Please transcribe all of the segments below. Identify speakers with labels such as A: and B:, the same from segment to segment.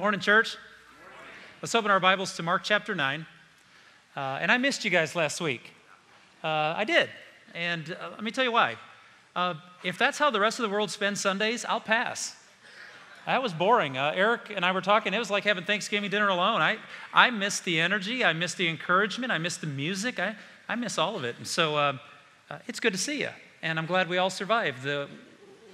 A: Morning, church. Let's open our Bibles to Mark chapter 9. Uh, and I missed you guys last week. Uh, I did. And uh, let me tell you why. Uh, if that's how the rest of the world spends Sundays, I'll pass. That was boring. Uh, Eric and I were talking. It was like having Thanksgiving dinner alone. I, I missed the energy. I missed the encouragement. I missed the music. I, I miss all of it. And so uh, it's good to see you. And I'm glad we all survived the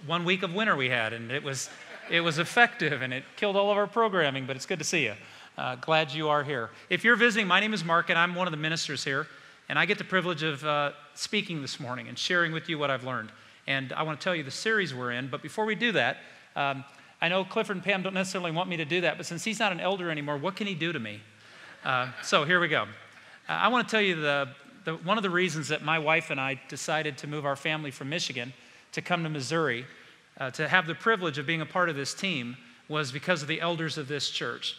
A: one week of winter we had. And it was it was effective and it killed all of our programming, but it's good to see you. Uh, glad you are here. If you're visiting, my name is Mark and I'm one of the ministers here. And I get the privilege of uh, speaking this morning and sharing with you what I've learned. And I want to tell you the series we're in. But before we do that, um, I know Clifford and Pam don't necessarily want me to do that, but since he's not an elder anymore, what can he do to me? Uh, so here we go. Uh, I want to tell you the, the, one of the reasons that my wife and I decided to move our family from Michigan to come to Missouri uh, to have the privilege of being a part of this team was because of the elders of this church.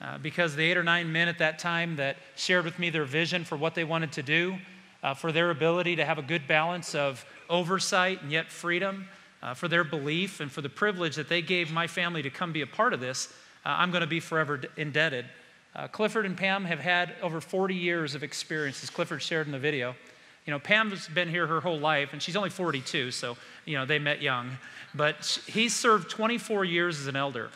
A: Uh, because the eight or nine men at that time that shared with me their vision for what they wanted to do, uh, for their ability to have a good balance of oversight and yet freedom, uh, for their belief and for the privilege that they gave my family to come be a part of this, uh, I'm going to be forever indebted. Uh, Clifford and Pam have had over 40 years of experience, as Clifford shared in the video. You know, Pam's been here her whole life, and she's only 42, so, you know, they met young. But he served 24 years as an elder.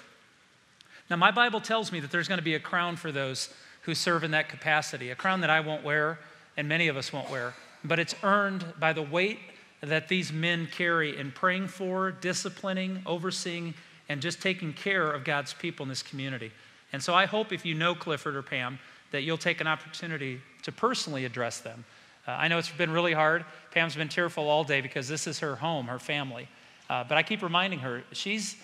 A: Now, my Bible tells me that there's going to be a crown for those who serve in that capacity, a crown that I won't wear and many of us won't wear. But it's earned by the weight that these men carry in praying for, disciplining, overseeing, and just taking care of God's people in this community. And so I hope if you know Clifford or Pam, that you'll take an opportunity to personally address them. Uh, I know it's been really hard. Pam's been tearful all day because this is her home, her family. Uh, but I keep reminding her she's,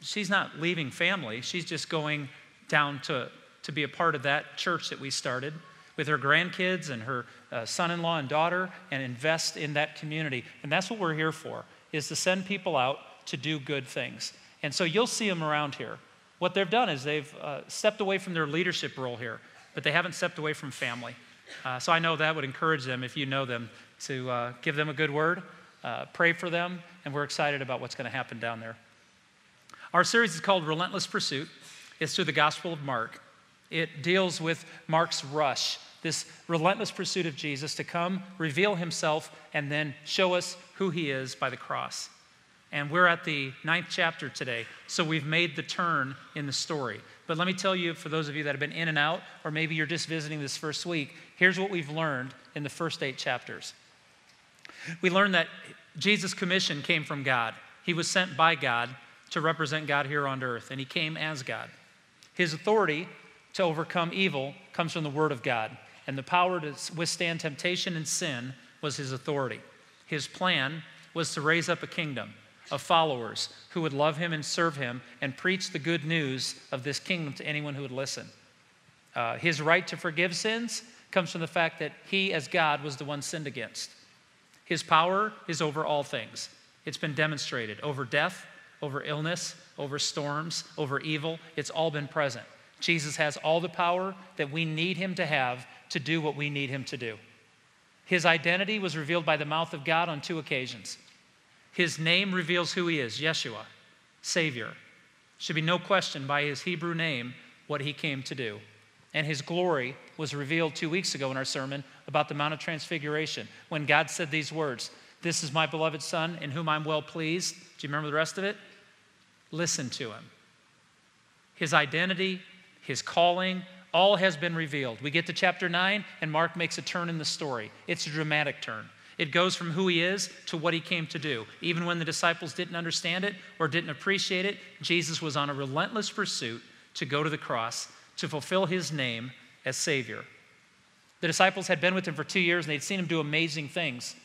A: she's not leaving family, she's just going down to, to be a part of that church that we started with her grandkids and her uh, son-in-law and daughter and invest in that community. And that's what we're here for is to send people out to do good things. And so you'll see them around here. What they've done is they've uh, stepped away from their leadership role here but they haven't stepped away from family uh, so i know that would encourage them if you know them to uh, give them a good word uh, pray for them, and we're excited about what's going to happen down there. Our series is called Relentless Pursuit. It's through the Gospel of Mark. It deals with Mark's rush, this relentless pursuit of Jesus to come, reveal himself, and then show us who he is by the cross. And we're at the ninth chapter today, so we've made the turn in the story. But let me tell you, for those of you that have been in and out, or maybe you're just visiting this first week, here's what we've learned in the first eight chapters. We learned that Jesus' commission came from God. He was sent by God to represent God here on earth, and he came as God. His authority to overcome evil comes from the Word of God, and the power to withstand temptation and sin was his authority. His plan was to raise up a kingdom of followers who would love him and serve him and preach the good news of this kingdom to anyone who would listen. Uh, his right to forgive sins comes from the fact that he, as God, was the one sinned against. His power is over all things. It's been demonstrated over death, over illness, over storms, over evil. It's all been present. Jesus has all the power that we need him to have to do what we need him to do. His identity was revealed by the mouth of God on two occasions. His name reveals who he is Yeshua, Savior. Should be no question by his Hebrew name what he came to do. And his glory was revealed two weeks ago in our sermon about the Mount of Transfiguration when God said these words This is my beloved Son in whom I'm well pleased. Do you remember the rest of it? Listen to him. His identity, his calling, all has been revealed. We get to chapter 9, and Mark makes a turn in the story. It's a dramatic turn. It goes from who he is to what he came to do. Even when the disciples didn't understand it or didn't appreciate it, Jesus was on a relentless pursuit to go to the cross to fulfill his name as Savior. The disciples had been with him for two years and they'd seen him do amazing things,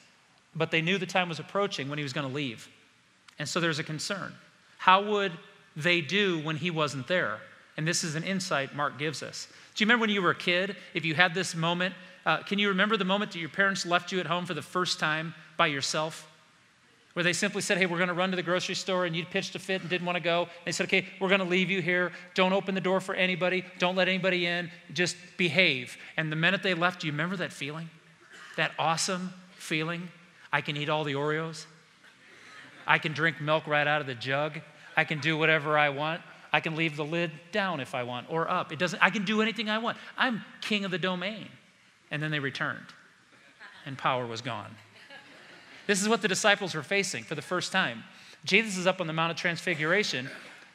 A: but they knew the time was approaching when he was going to leave. And so there's a concern. How would they do when he wasn't there? And this is an insight Mark gives us. Do you remember when you were a kid, if you had this moment? Uh, can you remember the moment that your parents left you at home for the first time by yourself? where they simply said, Hey, we're going to run to the grocery store, and you pitched a fit and didn't want to go. They said, Okay, we're going to leave you here. Don't open the door for anybody. Don't let anybody in. Just behave. And the minute they left, do you remember that feeling? That awesome feeling? I can eat all the Oreos. I can drink milk right out of the jug. I can do whatever I want. I can leave the lid down if I want or up. It doesn't, I can do anything I want. I'm king of the domain. And then they returned, and power was gone. This is what the disciples were facing for the first time. Jesus is up on the Mount of Transfiguration,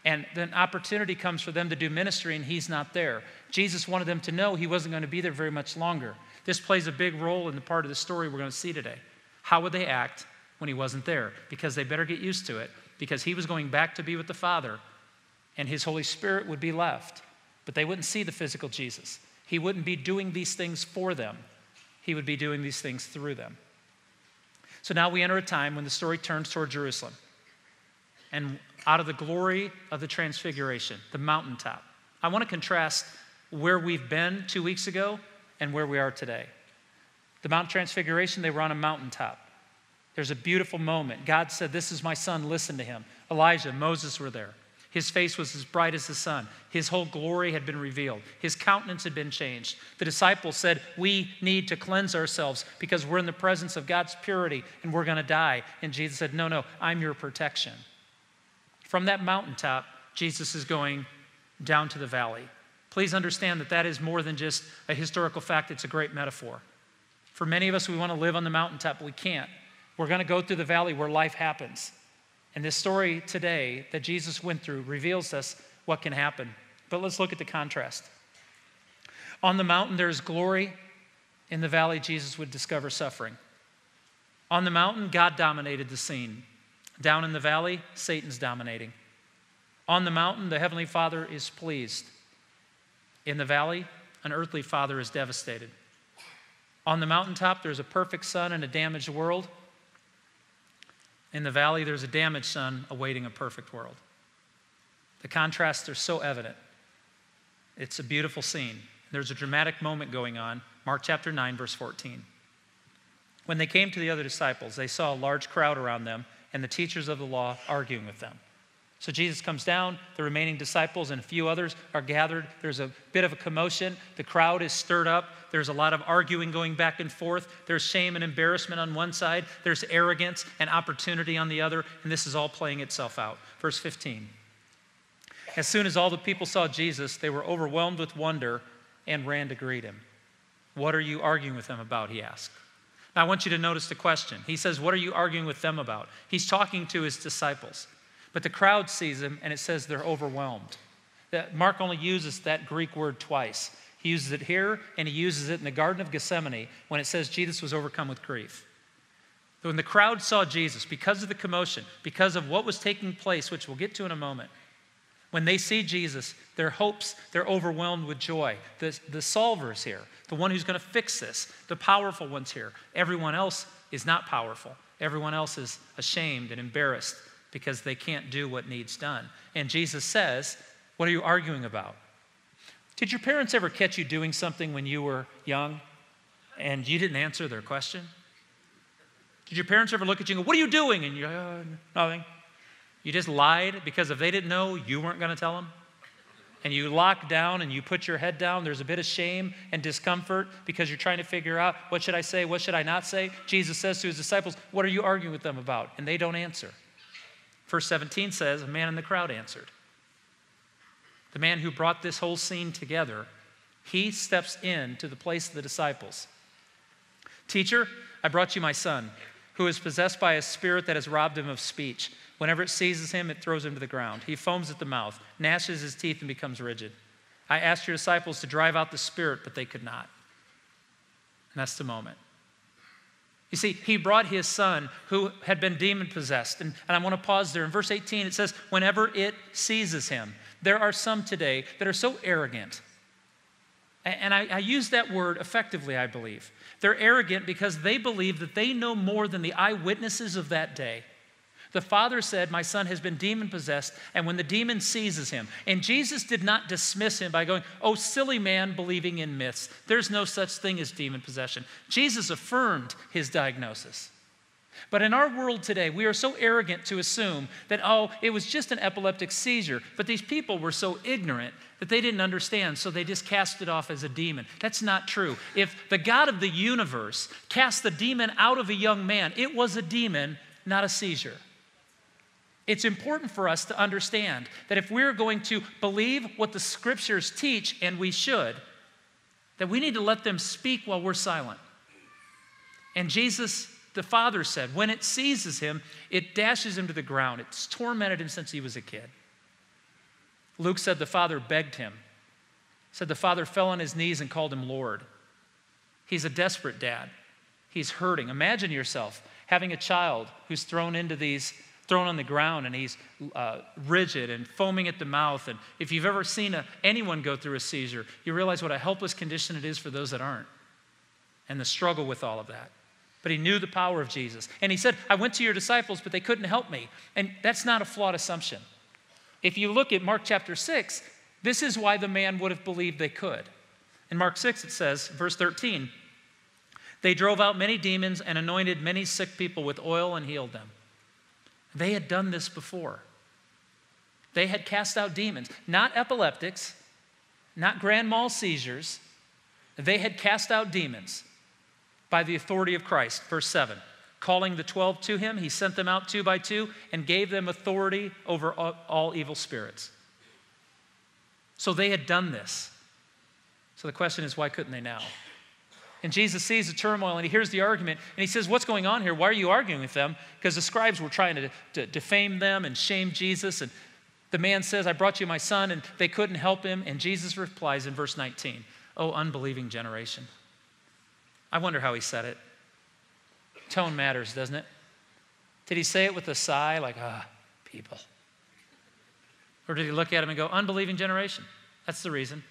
A: and then opportunity comes for them to do ministry, and he's not there. Jesus wanted them to know he wasn't going to be there very much longer. This plays a big role in the part of the story we're going to see today. How would they act when he wasn't there? Because they better get used to it, because he was going back to be with the Father, and his Holy Spirit would be left. But they wouldn't see the physical Jesus. He wouldn't be doing these things for them, he would be doing these things through them. So now we enter a time when the story turns toward Jerusalem. And out of the glory of the transfiguration, the mountaintop, I want to contrast where we've been two weeks ago and where we are today. The Mount Transfiguration, they were on a mountaintop. There's a beautiful moment. God said, This is my son, listen to him. Elijah, Moses were there. His face was as bright as the sun. His whole glory had been revealed. His countenance had been changed. The disciples said, We need to cleanse ourselves because we're in the presence of God's purity and we're going to die. And Jesus said, No, no, I'm your protection. From that mountaintop, Jesus is going down to the valley. Please understand that that is more than just a historical fact, it's a great metaphor. For many of us, we want to live on the mountaintop, but we can't. We're going to go through the valley where life happens. And this story today that Jesus went through reveals us what can happen. But let's look at the contrast. On the mountain, there's glory. In the valley, Jesus would discover suffering. On the mountain, God dominated the scene. Down in the valley, Satan's dominating. On the mountain, the Heavenly Father is pleased. In the valley, an earthly father is devastated. On the mountaintop, there's a perfect son in a damaged world. In the valley, there's a damaged son awaiting a perfect world. The contrasts are so evident. It's a beautiful scene. There's a dramatic moment going on. Mark chapter 9, verse 14. When they came to the other disciples, they saw a large crowd around them and the teachers of the law arguing with them. So Jesus comes down, the remaining disciples and a few others are gathered. There's a bit of a commotion. The crowd is stirred up. There's a lot of arguing going back and forth. There's shame and embarrassment on one side, there's arrogance and opportunity on the other, and this is all playing itself out. Verse 15. As soon as all the people saw Jesus, they were overwhelmed with wonder and ran to greet him. What are you arguing with them about? He asked. Now, I want you to notice the question. He says, What are you arguing with them about? He's talking to his disciples. But the crowd sees him and it says they're overwhelmed. That Mark only uses that Greek word twice. He uses it here and he uses it in the Garden of Gethsemane when it says Jesus was overcome with grief. When the crowd saw Jesus, because of the commotion, because of what was taking place, which we'll get to in a moment, when they see Jesus, their hopes, they're overwhelmed with joy. The, the solver is here, the one who's going to fix this, the powerful one's here. Everyone else is not powerful. Everyone else is ashamed and embarrassed because they can't do what needs done. And Jesus says, What are you arguing about? Did your parents ever catch you doing something when you were young and you didn't answer their question? Did your parents ever look at you and go, What are you doing? And you uh, nothing. You just lied because if they didn't know, you weren't going to tell them? And you lock down and you put your head down. There's a bit of shame and discomfort because you're trying to figure out what should I say, what should I not say. Jesus says to his disciples, What are you arguing with them about? And they don't answer. Verse 17 says, A man in the crowd answered. The man who brought this whole scene together, he steps in to the place of the disciples. Teacher, I brought you my son, who is possessed by a spirit that has robbed him of speech. Whenever it seizes him, it throws him to the ground. He foams at the mouth, gnashes his teeth, and becomes rigid. I asked your disciples to drive out the spirit, but they could not. And that's the moment. You see, he brought his son who had been demon possessed. And, and I want to pause there. In verse 18, it says, whenever it seizes him. There are some today that are so arrogant. And I, I use that word effectively, I believe. They're arrogant because they believe that they know more than the eyewitnesses of that day. The father said, My son has been demon possessed, and when the demon seizes him, and Jesus did not dismiss him by going, Oh, silly man believing in myths. There's no such thing as demon possession. Jesus affirmed his diagnosis. But in our world today, we are so arrogant to assume that, oh, it was just an epileptic seizure. But these people were so ignorant that they didn't understand, so they just cast it off as a demon. That's not true. If the God of the universe cast the demon out of a young man, it was a demon, not a seizure. It's important for us to understand that if we're going to believe what the scriptures teach, and we should, that we need to let them speak while we're silent. And Jesus, the Father said, when it seizes him, it dashes him to the ground. It's tormented him since he was a kid. Luke said the Father begged him, said the Father fell on his knees and called him Lord. He's a desperate dad. He's hurting. Imagine yourself having a child who's thrown into these thrown on the ground and he's uh, rigid and foaming at the mouth. And if you've ever seen a, anyone go through a seizure, you realize what a helpless condition it is for those that aren't and the struggle with all of that. But he knew the power of Jesus. And he said, I went to your disciples, but they couldn't help me. And that's not a flawed assumption. If you look at Mark chapter 6, this is why the man would have believed they could. In Mark 6, it says, verse 13, they drove out many demons and anointed many sick people with oil and healed them. They had done this before. They had cast out demons, not epileptics, not grand mal seizures. They had cast out demons by the authority of Christ. Verse 7. Calling the 12 to him, he sent them out two by two and gave them authority over all, all evil spirits. So they had done this. So the question is, why couldn't they now? And Jesus sees the turmoil and he hears the argument and he says, What's going on here? Why are you arguing with them? Because the scribes were trying to, to, defame them and shame Jesus. And the man says, I brought you my son, and they couldn't help him. And Jesus replies in verse 19, Oh, unbelieving generation. I wonder how he said it. Tone matters, doesn't it? Did he say it with a sigh, like, ah, people? Or did he look at him and go, unbelieving generation? That's the reason.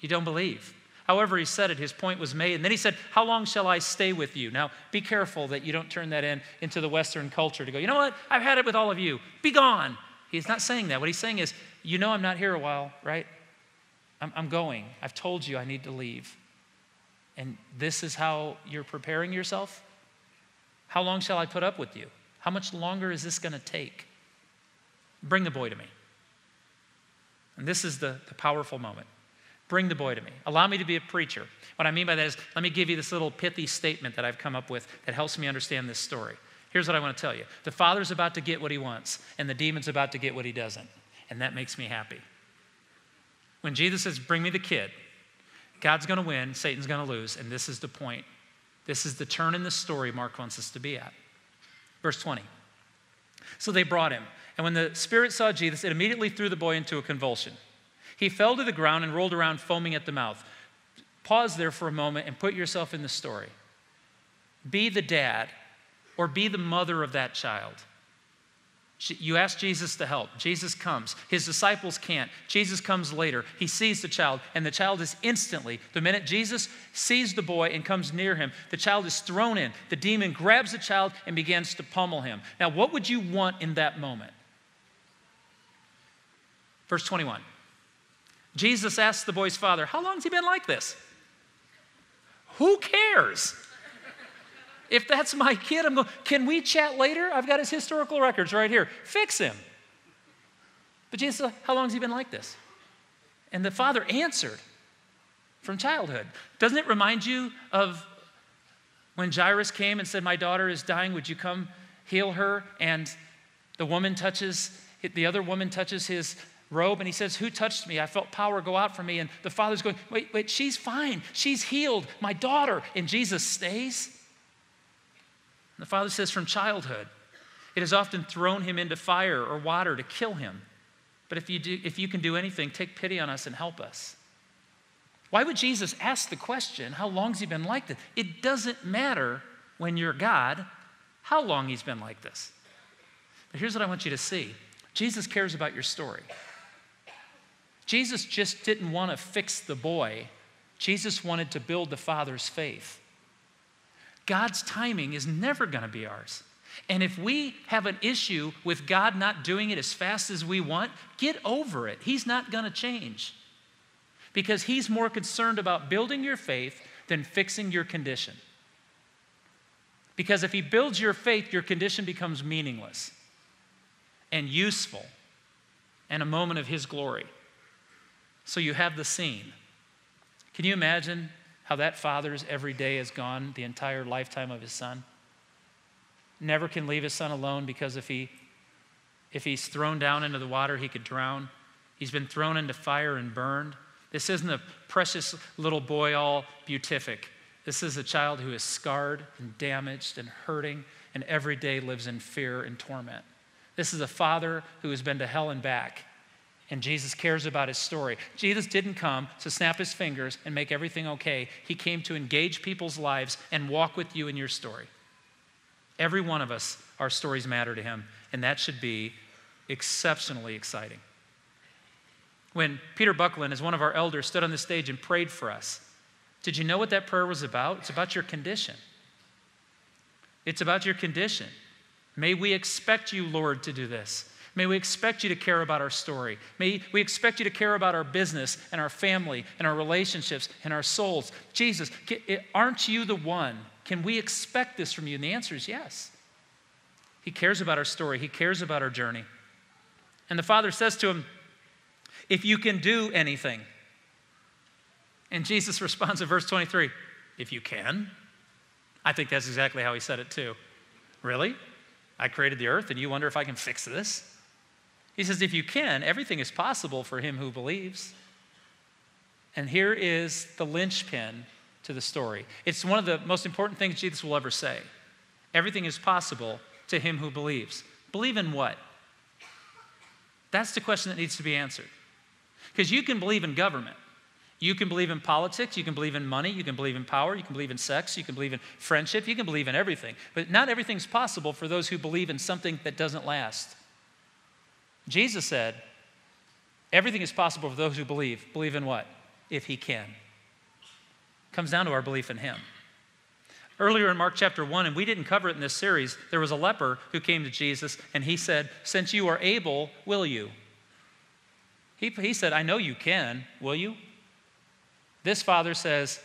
A: You don't believe. However, he said it, his point was made. And then he said, How long shall I stay with you? Now, be careful that you don't turn that in into the Western culture to go, You know what? I've had it with all of you. Be gone. He's not saying that. What he's saying is, You know, I'm not here a while, right? I'm, I'm going. I've told you I need to leave. And this is how you're preparing yourself? How long shall I put up with you? How much longer is this going to take? Bring the boy to me. And this is the, the powerful moment. Bring the boy to me. Allow me to be a preacher. What I mean by that is, let me give you this little pithy statement that I've come up with that helps me understand this story. Here's what I want to tell you the father's about to get what he wants, and the demon's about to get what he doesn't. And that makes me happy. When Jesus says, Bring me the kid, God's going to win, Satan's going to lose, and this is the point. This is the turn in the story Mark wants us to be at. Verse 20. So they brought him, and when the spirit saw Jesus, it immediately threw the boy into a convulsion. He fell to the ground and rolled around, foaming at the mouth. Pause there for a moment and put yourself in the story. Be the dad or be the mother of that child. You ask Jesus to help. Jesus comes. His disciples can't. Jesus comes later. He sees the child, and the child is instantly, the minute Jesus sees the boy and comes near him, the child is thrown in. The demon grabs the child and begins to pummel him. Now, what would you want in that moment? Verse 21. Jesus asked the boy's father, How long has he been like this? Who cares? If that's my kid, I'm going, Can we chat later? I've got his historical records right here. Fix him. But Jesus said, How long has he been like this? And the father answered from childhood. Doesn't it remind you of when Jairus came and said, My daughter is dying, would you come heal her? And the woman touches, the other woman touches his robe and he says, Who touched me? I felt power go out from me. And the father's going, Wait, wait, she's fine. She's healed, my daughter. And Jesus stays. And the father says, From childhood, it has often thrown him into fire or water to kill him. But if you, do, if you can do anything, take pity on us and help us. Why would Jesus ask the question, How long's he been like this? It doesn't matter when you're God how long he's been like this. But here's what I want you to see Jesus cares about your story. Jesus just didn't want to fix the boy, Jesus wanted to build the father's faith. God's timing is never going to be ours. And if we have an issue with God not doing it as fast as we want, get over it. He's not going to change because He's more concerned about building your faith than fixing your condition. Because if He builds your faith, your condition becomes meaningless and useful and a moment of His glory. So you have the scene. Can you imagine how that father's every day has gone the entire lifetime of his son? Never can leave his son alone because if he If he's thrown down into the water, he could drown. He's been thrown into fire and burned. This isn't a precious little boy all beatific. This is a child who is scarred and damaged and hurting and every day lives in fear and torment. This is a father who has been to hell and back, and Jesus cares about his story. Jesus didn't come to snap his fingers and make everything okay. He came to engage people's lives and walk with you in your story. Every one of us, our stories matter to him, and that should be exceptionally exciting. When Peter Buckland, as one of our elders, stood on the stage and prayed for us, did you know what that prayer was about? It's about your condition. It's about your condition. May we expect you, Lord, to do this. May we expect you to care about our story. May we expect you to care about our business and our family and our relationships and our souls. Jesus, aren't you the one? Can we expect this from you? And the answer is yes. He cares about our story, He cares about our journey. And the Father says to him, If you can do anything. And Jesus responds in verse 23 If you can. I think that's exactly how he said it too. Really? I created the earth and you wonder if I can fix this? He says, if you can, everything is possible for him who believes. And here is the linchpin to the story. It's one of the most important things Jesus will ever say. Everything is possible to him who believes. Believe in what? That's the question that needs to be answered. Because you can believe in government. You can believe in politics, you can believe in money, you can believe in power, you can believe in sex, you can believe in friendship, you can believe in everything. But not everything's possible for those who believe in something that doesn't last. Jesus said, everything is possible for those who believe. Believe in what? If he can. Comes down to our belief in him. Earlier in Mark chapter 1, and we didn't cover it in this series, there was a leper who came to Jesus and he said, Since you are able, will you? He, he said, I know you can, will you? This father says,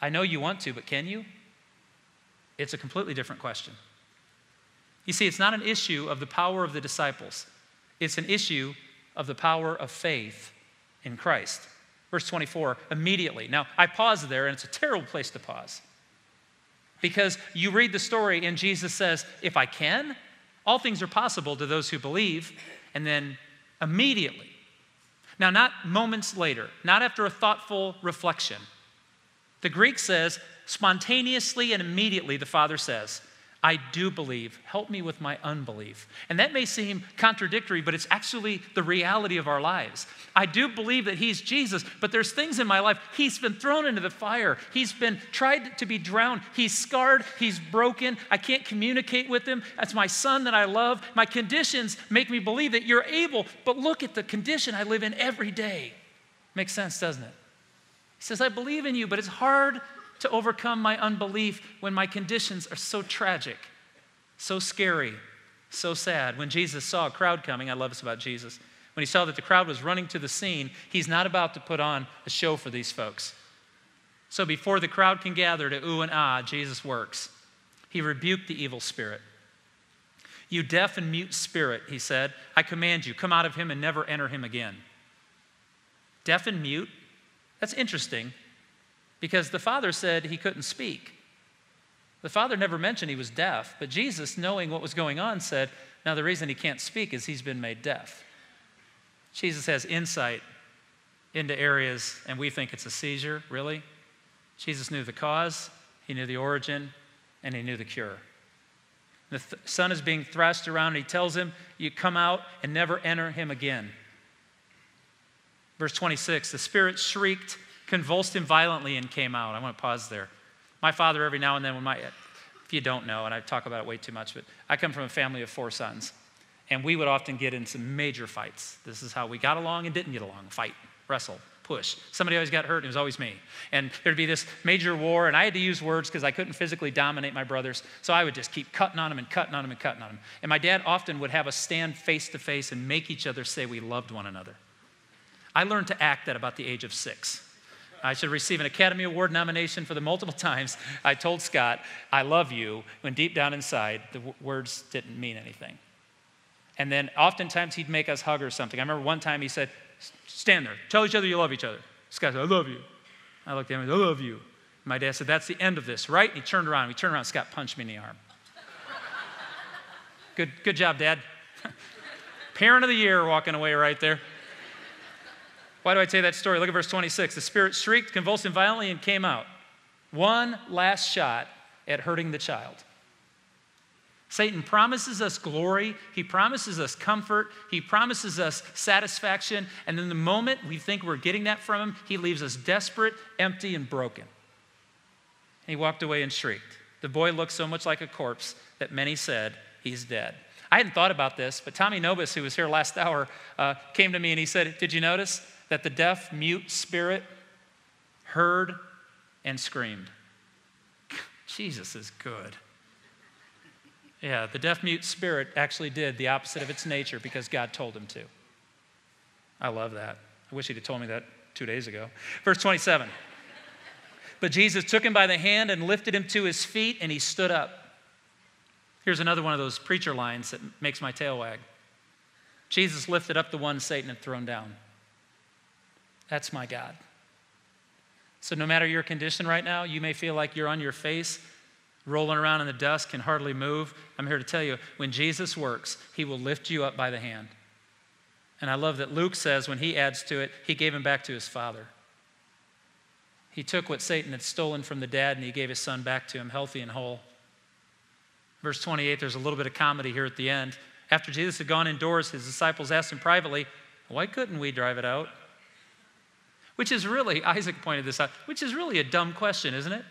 A: I know you want to, but can you? It's a completely different question. You see, it's not an issue of the power of the disciples, it's an issue of the power of faith in Christ. Verse 24, immediately. Now, I pause there, and it's a terrible place to pause. Because you read the story, and Jesus says, If I can, all things are possible to those who believe. And then immediately, now, not moments later, not after a thoughtful reflection. The Greek says, spontaneously and immediately, the Father says, I do believe. Help me with my unbelief. And that may seem contradictory, but it's actually the reality of our lives. I do believe that He's Jesus, but there's things in my life. He's been thrown into the fire. He's been tried to be drowned. He's scarred. He's broken. I can't communicate with Him. That's my son that I love. My conditions make me believe that you're able, but look at the condition I live in every day. Makes sense, doesn't it? He says, I believe in you, but it's hard to overcome my unbelief when my conditions are so tragic, so scary, so sad. When Jesus saw a crowd coming, I love this about Jesus. When he saw that the crowd was running to the scene, he's not about to put on a show for these folks. So before the crowd can gather to ooh and ah, Jesus works. He rebuked the evil spirit. You deaf and mute spirit, he said, I command you, come out of him and never enter him again. Deaf and mute? That's interesting because the father said he couldn't speak. The father never mentioned he was deaf, but Jesus, knowing what was going on, said, Now the reason he can't speak is he's been made deaf. Jesus has insight into areas, and we think it's a seizure, really. Jesus knew the cause, he knew the origin, and he knew the cure. The th- son is being thrashed around, and he tells him, You come out and never enter him again. Verse 26 The spirit shrieked convulsed him violently and came out. I want to pause there. My father, every now and then, when my, if you don't know, and I talk about it way too much, but I come from a family of four sons. And we would often get in some major fights. This is how we got along and didn't get along fight, wrestle, push. Somebody always got hurt, and it was always me. And there'd be this major war, and I had to use words because I couldn't physically dominate my brothers. So I would just keep cutting on them and cutting on them and cutting on them. And my dad often would have us stand face to face and make each other say we loved one another. I learned to act at about the age of six. I should receive an Academy Award nomination for the multiple times I told Scott, I love you, when deep down inside the w- words didn't mean anything. And then oftentimes he'd make us hug or something. I remember one time he said, Stand there, tell each other you love each other. Scott said, I love you. I looked at him and said, I love you. My dad said, That's the end of this, right? And he turned around. He turned around, Scott punched me in the arm. good, good job, Dad. Parent of the year walking away right there. Why do I tell you that story? Look at verse 26. The spirit shrieked, convulsed him violently, and came out. One last shot at hurting the child. Satan promises us glory, he promises us comfort, he promises us satisfaction, and then the moment we think we're getting that from him, he leaves us desperate, empty, and broken. And he walked away and shrieked. The boy looked so much like a corpse that many said, He's dead. I hadn't thought about this, but Tommy Nobis, who was here last hour, uh, came to me and he said, Did you notice that the deaf, mute spirit heard and screamed? Jesus is good. Yeah, the deaf mute spirit actually did the opposite of its nature because God told him to. I love that. I wish he'd have told me that two days ago. Verse 27. But Jesus took him by the hand and lifted him to his feet, and he stood up. Here's another one of those preacher lines that makes my tail wag. Jesus lifted up the one Satan had thrown down. That's my God. So, no matter your condition right now, you may feel like you're on your face rolling around in the dust, can hardly move. I'm here to tell you when Jesus works, he will lift you up by the hand. And I love that Luke says when he adds to it, he gave him back to his father. He took what Satan had stolen from the dad and he gave his son back to him, healthy and whole. Verse 28, there's a little bit of comedy here at the end. After Jesus had gone indoors, his disciples asked him privately, Why couldn't we drive it out? Which is really, Isaac pointed this out, which is really a dumb question, isn't it?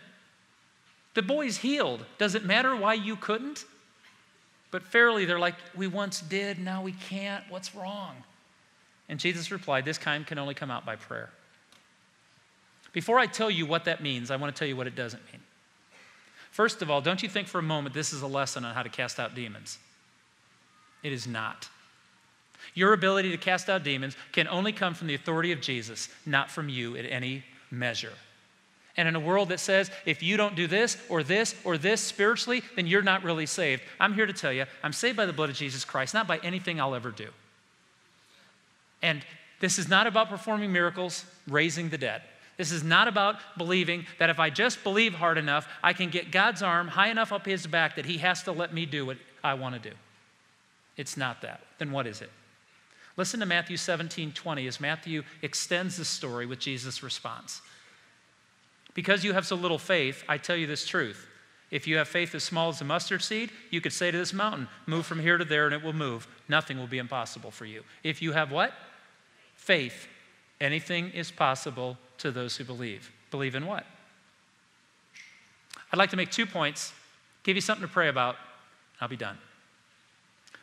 A: The boy's healed. Does it matter why you couldn't? But fairly, they're like, We once did, now we can't. What's wrong? And Jesus replied, This kind can only come out by prayer. Before I tell you what that means, I want to tell you what it doesn't mean. First of all, don't you think for a moment this is a lesson on how to cast out demons? It is not. Your ability to cast out demons can only come from the authority of Jesus, not from you at any measure. And in a world that says, if you don't do this or this or this spiritually, then you're not really saved. I'm here to tell you, I'm saved by the blood of Jesus Christ, not by anything I'll ever do. And this is not about performing miracles, raising the dead. This is not about believing that if I just believe hard enough, I can get God's arm high enough up his back that he has to let me do what I want to do. It's not that. Then what is it? Listen to Matthew 17 20 as Matthew extends the story with Jesus' response. Because you have so little faith, I tell you this truth. If you have faith as small as a mustard seed, you could say to this mountain, Move from here to there, and it will move. Nothing will be impossible for you. If you have what? Faith. Anything is possible to those who believe. Believe in what? I'd like to make two points, give you something to pray about. I'll be done.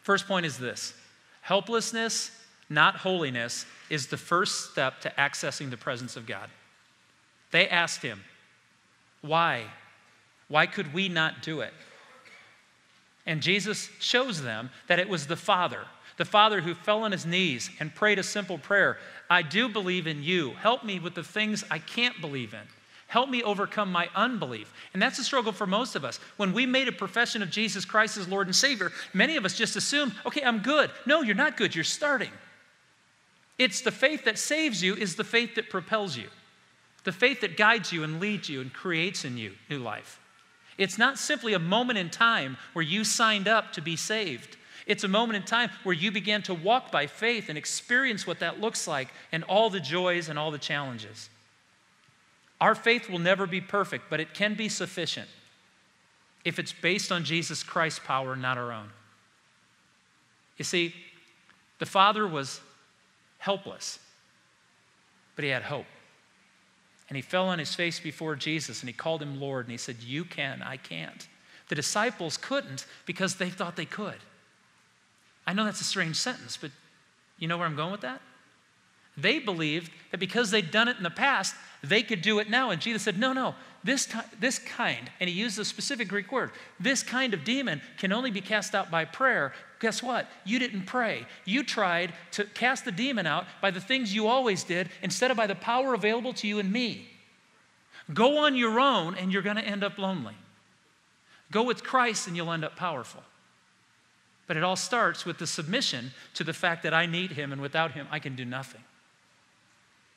A: First point is this helplessness, not holiness, is the first step to accessing the presence of God. They asked him, Why? Why could we not do it? And Jesus shows them that it was the Father, the Father who fell on his knees and prayed a simple prayer I do believe in you. Help me with the things I can't believe in. Help me overcome my unbelief. And that's a struggle for most of us. When we made a profession of Jesus Christ as Lord and Savior, many of us just assume, okay, I'm good. No, you're not good. You're starting. It's the faith that saves you, is the faith that propels you the faith that guides you and leads you and creates in you new life. It's not simply a moment in time where you signed up to be saved. It's a moment in time where you began to walk by faith and experience what that looks like and all the joys and all the challenges. Our faith will never be perfect, but it can be sufficient if it's based on Jesus Christ's power, not our own. You see, the Father was helpless, but he had hope. And he fell on his face before Jesus and he called him Lord and he said, You can, I can't. The disciples couldn't because they thought they could. I know that's a strange sentence, but you know where I'm going with that? They believed that because they'd done it in the past, they could do it now. And Jesus said, No, no, this, this kind, and he used a specific Greek word, this kind of demon can only be cast out by prayer. Guess what? You didn't pray. You tried to cast the demon out by the things you always did instead of by the power available to you and me. Go on your own, and you're going to end up lonely. Go with Christ, and you'll end up powerful. But it all starts with the submission to the fact that I need Him, and without Him, I can do nothing.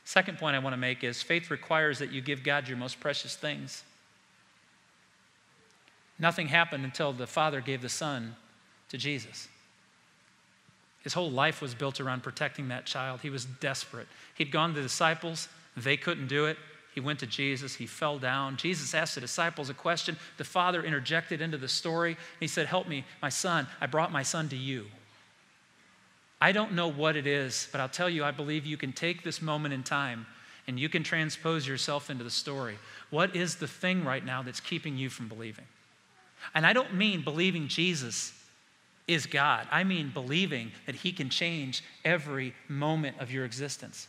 A: Second point I want to make is faith requires that you give God your most precious things. Nothing happened until the Father gave the Son to Jesus. His whole life was built around protecting that child. He was desperate. He'd gone to the disciples, they couldn't do it. He went to Jesus, he fell down. Jesus asked the disciples a question. The father interjected into the story. He said, Help me, my son. I brought my son to you. I don't know what it is, but I'll tell you, I believe you can take this moment in time and you can transpose yourself into the story. What is the thing right now that's keeping you from believing? And I don't mean believing Jesus is God, I mean believing that He can change every moment of your existence.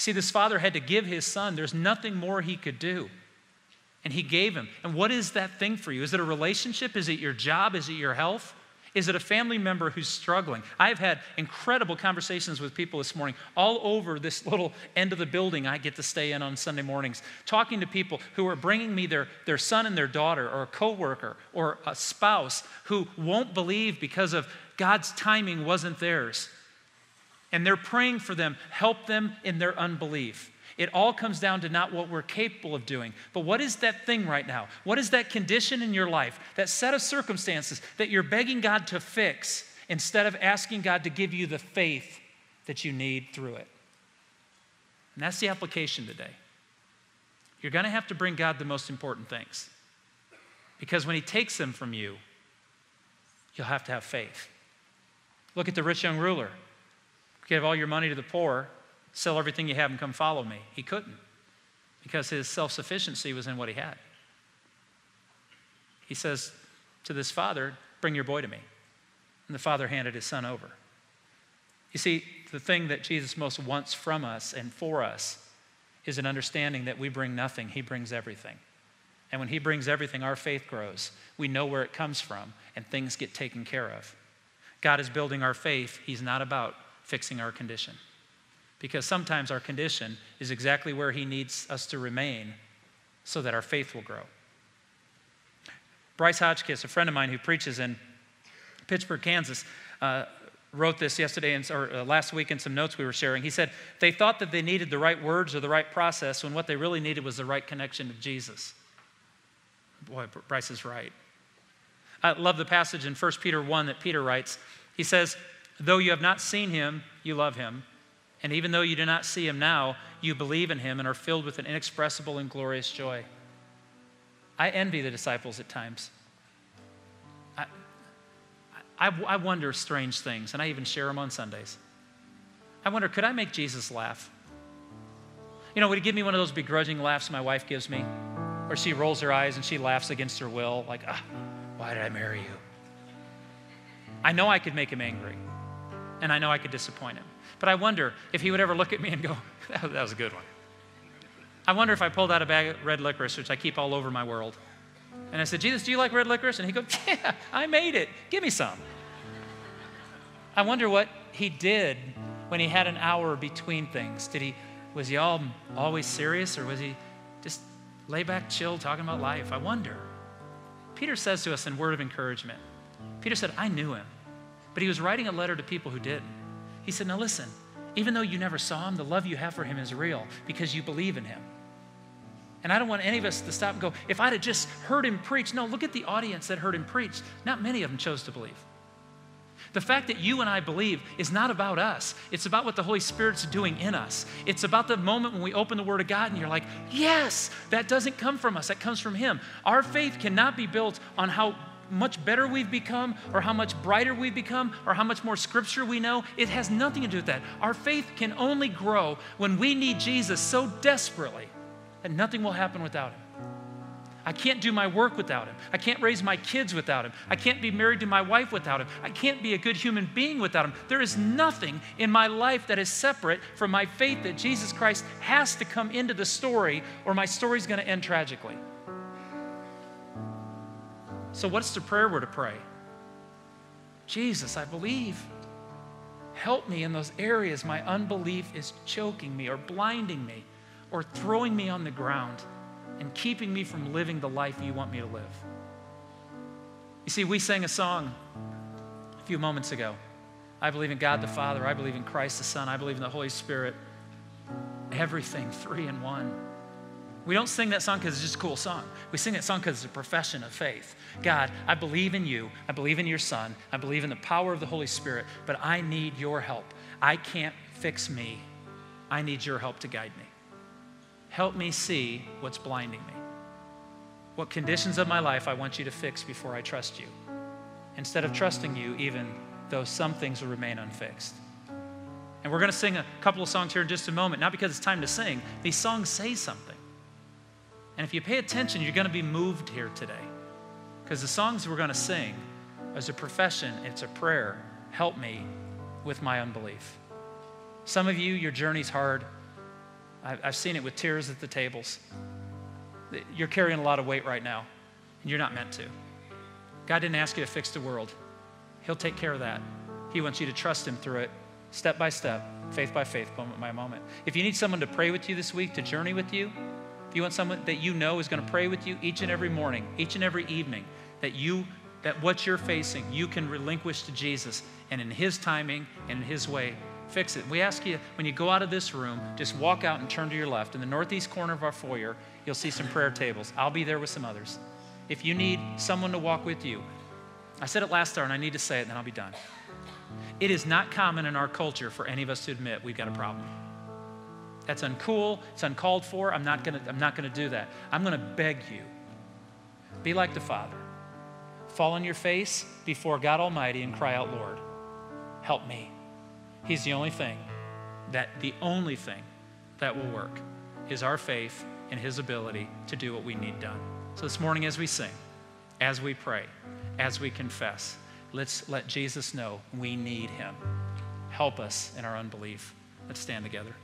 A: See, this father had to give his son. There's nothing more he could do. And he gave him. And what is that thing for you? Is it a relationship? Is it your job? Is it your health? Is it a family member who's struggling? I've had incredible conversations with people this morning all over this little end of the building I get to stay in on Sunday mornings, talking to people who are bringing me their, their son and their daughter, or a coworker, or a spouse who won't believe because of God's timing wasn't theirs and they're praying for them, help them in their unbelief. It all comes down to not what we're capable of doing, but what is that thing right now? What is that condition in your life, that set of circumstances that you're begging God to fix instead of asking God to give you the faith that you need through it? And that's the application today. You're going to have to bring God the most important things. Because when He takes them from you, you'll have to have faith. Look at the rich young ruler. Give all your money to the poor, sell everything you have, and come follow me. He couldn't because his self sufficiency was in what he had. He says to this father, Bring your boy to me. And the father handed his son over. You see, the thing that Jesus most wants from us and for us is an understanding that we bring nothing, he brings everything. And when he brings everything, our faith grows. We know where it comes from, and things get taken care of. God is building our faith. He's not about fixing our condition. Because sometimes our condition is exactly where He needs us to remain so that our faith will grow. Bryce Hotchkiss, a friend of mine who preaches in Pittsburg, Kansas, uh, wrote this yesterday in, or uh, last week in some notes we were sharing. He said they thought that they needed the right words or the right process when what they really needed was the right connection to Jesus. Boy, Bryce is right. I love the passage in 1 Peter 1 that Peter writes. He says, Though you have not seen him, you love him. And even though you do not see him now, you believe in him and are filled with an inexpressible and glorious joy. I envy the disciples at times. I, I, I wonder strange things, and I even share them on Sundays. I wonder, could I make Jesus laugh? You know, would he give me one of those begrudging laughs my wife gives me? Or she rolls her eyes and she laughs against her will, like, ah, why did I marry you? I know I could make him angry and I know I could disappoint him. But I wonder if he would ever look at me and go, that was a good one. I wonder if I pulled out a bag of red licorice, which I keep all over my world, and I said, Jesus, do you like red licorice? And he goes, Yeah, I made it. Give me some. I wonder what he did when he had an hour between things. Did he, was he all always serious or was he just lay back, chill, talking about life? I wonder. Peter says to us in word of encouragement, Peter said, I knew him. But he was writing a letter to people who didn't. He said, Now listen, even though you never saw him, the love you have for him is real because you believe in him. And I don't want any of us to stop and go, if I'd have just heard him preach. No, look at the audience that heard him preach. Not many of them chose to believe. The fact that you and I believe is not about us. It's about what the Holy Spirit's doing in us. It's about the moment when we open the Word of God and you're like, yes, that doesn't come from us, that comes from Him. Our faith cannot be built on how much better we've become or how much brighter we've become or how much more scripture we know. It has nothing to do with that. Our faith can only grow when we need Jesus so desperately that nothing will happen without him. I can't do my work without him. I can't raise my kids without him. I can't be married to my wife without him. I can't be a good human being without him. There is nothing in my life that is separate from my faith that Jesus Christ has to come into the story or my story's going to end tragically. So, what's the prayer we're to pray? Jesus, I believe. Help me in those areas my unbelief is choking me or blinding me or throwing me on the ground and keeping me from living the life you want me to live. You see, we sang a song a few moments ago. I believe in God the Father. I believe in Christ the Son. I believe in the Holy Spirit. Everything, three in one. We don't sing that song because it's just a cool song. We sing that song because it's a profession of faith. God, I believe in you. I believe in your Son. I believe in the power of the Holy Spirit, but I need your help. I can't fix me. I need your help to guide me. Help me see what's blinding me. What conditions of my life I want you to fix before I trust you. Instead of trusting you, even though some things will remain unfixed. And we're going to sing a couple of songs here in just a moment, not because it's time to sing. These songs say something. And if you pay attention, you're going to be moved here today. Because the songs we're going to sing is a profession, it's a prayer. Help me with my unbelief. Some of you, your journey's hard. I've seen it with tears at the tables. You're carrying a lot of weight right now, and you're not meant to. God didn't ask you to fix the world, He'll take care of that. He wants you to trust Him through it step by step, faith by faith, moment by moment. If you need someone to pray with you this week, to journey with you, if you want someone that you know is going to pray with you each and every morning, each and every evening, that you that what you're facing, you can relinquish to Jesus and in his timing and in his way fix it. We ask you when you go out of this room, just walk out and turn to your left. In the northeast corner of our foyer, you'll see some prayer tables. I'll be there with some others. If you need someone to walk with you, I said it last hour and I need to say it, and then I'll be done. It is not common in our culture for any of us to admit we've got a problem. That's uncool, it's uncalled for. I'm not gonna, I'm not gonna do that. I'm gonna beg you. Be like the Father. Fall on your face before God Almighty and cry out, Lord, help me. He's the only thing that the only thing that will work is our faith in his ability to do what we need done. So this morning as we sing, as we pray, as we confess, Let's let Jesus know we need him. Help us in our unbelief. Let's stand together.